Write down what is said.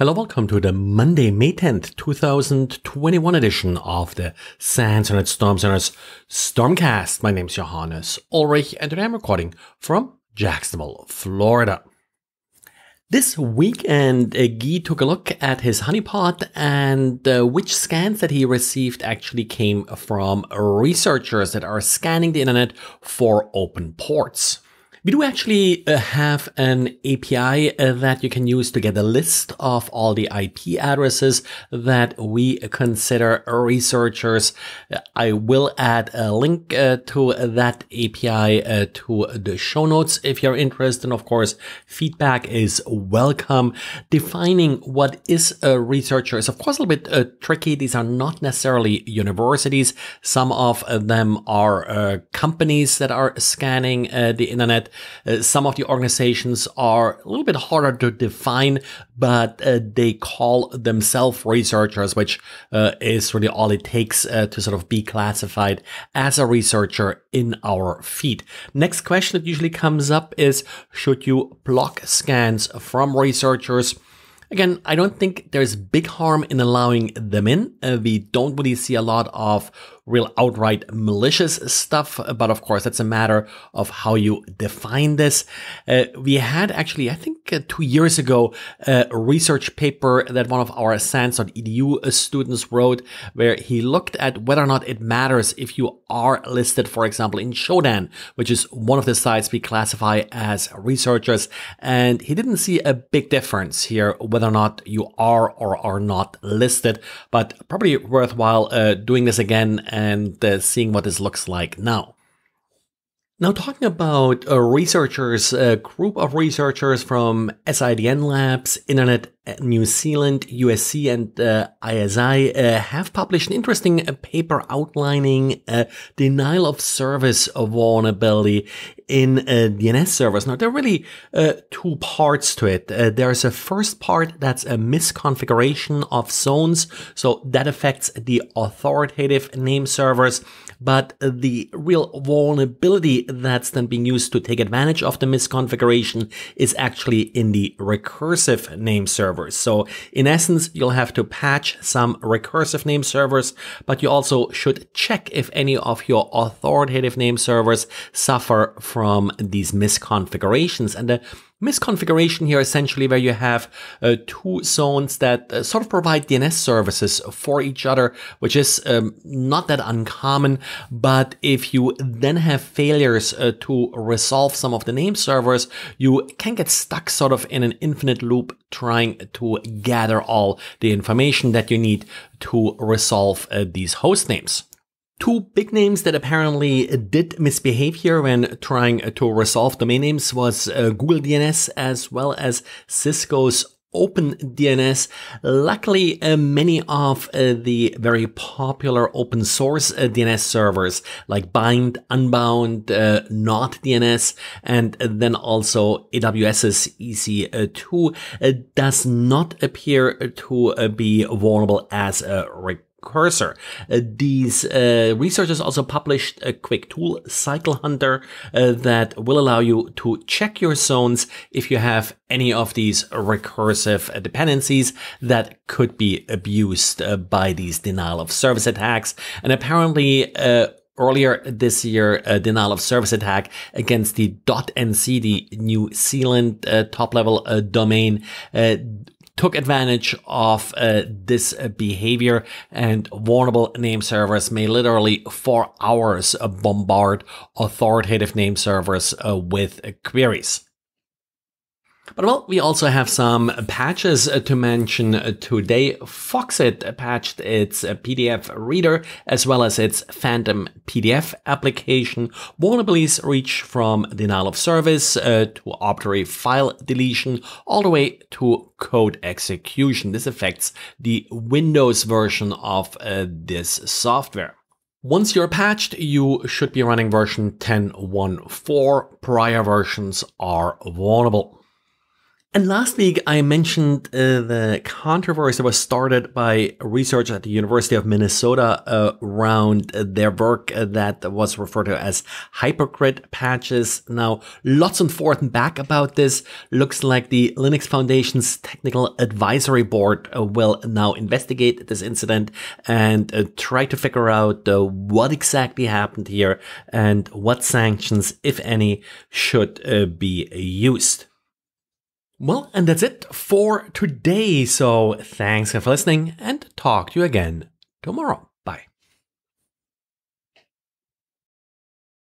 Hello, welcome to the Monday, May 10th, 2021 edition of the SANS Internet Storm Center's Stormcast. My name is Johannes Ulrich and today I'm recording from Jacksonville, Florida. This weekend, uh, Guy took a look at his honeypot and uh, which scans that he received actually came from researchers that are scanning the internet for open ports. We do actually uh, have an API uh, that you can use to get a list of all the IP addresses that we consider researchers. I will add a link uh, to that API uh, to the show notes if you're interested. And of course, feedback is welcome. Defining what is a researcher is of course a little bit uh, tricky. These are not necessarily universities. Some of them are uh, companies that are scanning the internet. Uh, some of the organizations are a little bit harder to define, but uh, they call themselves researchers, which uh, is really all it takes uh, to sort of be classified as a researcher in our feed. Next question that usually comes up is, should you block scans from researchers? Again, I don't think there's big harm in allowing them in. Uh, we don't really see a lot of real outright malicious stuff. But of course, that's a matter of how you define this. Uh, we had actually, I think uh, two years ago, a research paper that one of our SANS.edu students wrote where he looked at whether or not it matters if you are listed, for example, in Shodan, which is one of the sites we classify as researchers. And he didn't see a big difference here, whether or not you are or are not listed, but probably worthwhile uh, doing this again and uh, seeing what this looks like now. Now, talking about uh, researchers, a group of researchers from SIDN Labs, Internet New Zealand, USC, and uh, ISI uh, have published an interesting uh, paper outlining uh, denial of service vulnerability in uh, DNS servers. Now, there are really two parts to it. there's a first part that's a misconfiguration of zones. So that affects the authoritative name servers but the real vulnerability that's then being used to take advantage of the misconfiguration is actually in the recursive name servers. So in essence, you'll have to patch some recursive name servers, but you also should check if any of your authoritative name servers suffer from these misconfigurations. And the misconfiguration here essentially where you have uh, two zones that uh, sort of provide DNS services for each other, which is um, not that uncommon. But if you then have failures uh, to resolve some of the name servers, you can get stuck sort of in an infinite loop trying to gather all the information that you need to resolve uh, these host names. Two big names that apparently did misbehave here when trying to resolve domain names was uh, Google DNS as well as Cisco's Open DNS. Luckily, uh, many of uh, the very popular open source uh, DNS servers like Bind, Unbound, uh, Knot DNS, and then also AWS's EC2 uh, does not appear to uh, be vulnerable as a cursor. Uh, these uh, researchers also published a quick tool, Cycle Hunter, uh, that will allow you to check your zones if you have any of these recursive dependencies that could be abused uh, by these denial of service attacks. And apparently, uh, earlier this year a denial of service attack against the .nz, the New Zealand uh, top level uh, domain, uh, took advantage of uh, this uh, behavior and vulnerable name servers may literally for hours bombard authoritative name servers uh, with queries. But well, we also have some patches to mention today. Foxit patched its PDF reader as well as its Phantom PDF application. Vulnerabilities reach from denial of service uh, to arbitrary file deletion all the way to code execution. This affects the Windows version of uh, this software. Once you're patched, you should be running version 10.1.4. Prior versions are vulnerable. And last week, I mentioned uh, the controversy that was started by researchers at the University of Minnesota uh, around uh, their work uh, that was referred to as hypocrite patches. Now, lots and forth and back about this. Looks like the Linux Foundation's Technical Advisory Board uh, will now investigate this incident and uh, try to figure out what exactly happened here and what sanctions, if any, should be used. Well, and that's it for today. So thanks for listening and talk to you again tomorrow.